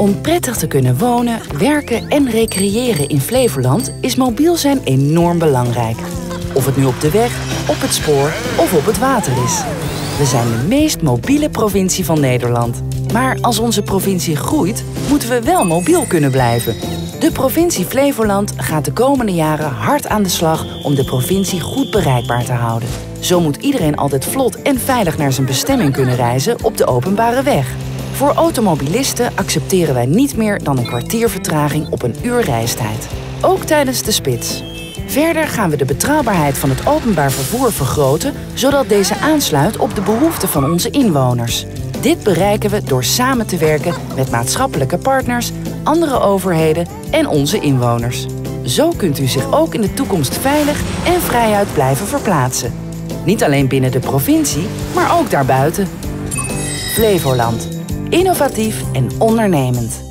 Om prettig te kunnen wonen, werken en recreëren in Flevoland is mobiel zijn enorm belangrijk. Of het nu op de weg, op het spoor of op het water is. We zijn de meest mobiele provincie van Nederland. Maar als onze provincie groeit, moeten we wel mobiel kunnen blijven. De provincie Flevoland gaat de komende jaren hard aan de slag om de provincie goed bereikbaar te houden. Zo moet iedereen altijd vlot en veilig naar zijn bestemming kunnen reizen op de openbare weg. Voor automobilisten accepteren wij niet meer dan een kwartier vertraging op een uur reistijd. Ook tijdens de spits. Verder gaan we de betrouwbaarheid van het openbaar vervoer vergroten, zodat deze aansluit op de behoeften van onze inwoners. Dit bereiken we door samen te werken met maatschappelijke partners, andere overheden en onze inwoners. Zo kunt u zich ook in de toekomst veilig en vrijuit blijven verplaatsen. Niet alleen binnen de provincie, maar ook daarbuiten. Flevoland. Innovatief en ondernemend.